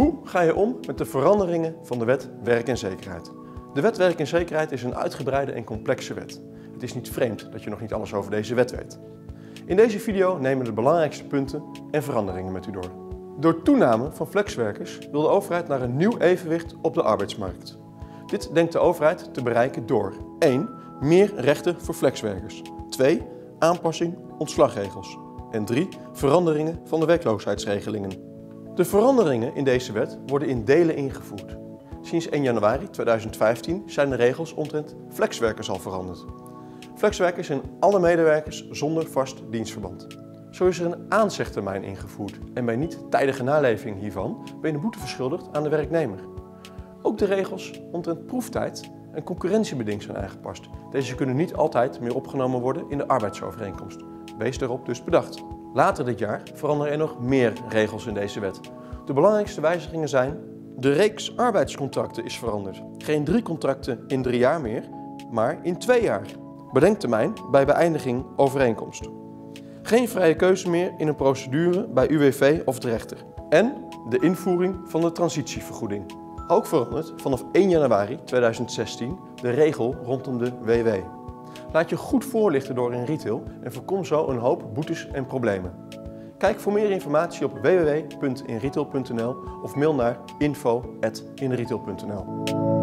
Hoe ga je om met de veranderingen van de wet werk en zekerheid? De wet werk en zekerheid is een uitgebreide en complexe wet. Het is niet vreemd dat je nog niet alles over deze wet weet. In deze video nemen we de belangrijkste punten en veranderingen met u door. Door toename van flexwerkers wil de overheid naar een nieuw evenwicht op de arbeidsmarkt. Dit denkt de overheid te bereiken door 1. Meer rechten voor flexwerkers. 2. Aanpassing ontslagregels. En 3. Veranderingen van de werkloosheidsregelingen. De veranderingen in deze wet worden in delen ingevoerd. Sinds 1 januari 2015 zijn de regels omtrent flexwerkers al veranderd. Flexwerkers zijn alle medewerkers zonder vast dienstverband. Zo is er een aanzegtermijn ingevoerd en bij niet tijdige naleving hiervan ben je een boete verschuldigd aan de werknemer. Ook de regels omtrent proeftijd en concurrentiebeding zijn aangepast. Deze kunnen niet altijd meer opgenomen worden in de arbeidsovereenkomst. Wees daarop dus bedacht. Later dit jaar veranderen er nog meer regels in deze wet. De belangrijkste wijzigingen zijn... De reeks arbeidscontracten is veranderd. Geen drie contracten in drie jaar meer, maar in twee jaar. Bedenktermijn bij beëindiging overeenkomst. Geen vrije keuze meer in een procedure bij UWV of de rechter. En de invoering van de transitievergoeding. Ook verandert vanaf 1 januari 2016 de regel rondom de WW. Laat je goed voorlichten door in retail en voorkom zo een hoop boetes en problemen. Kijk voor meer informatie op www.inretail.nl of mail naar info.inretail.nl.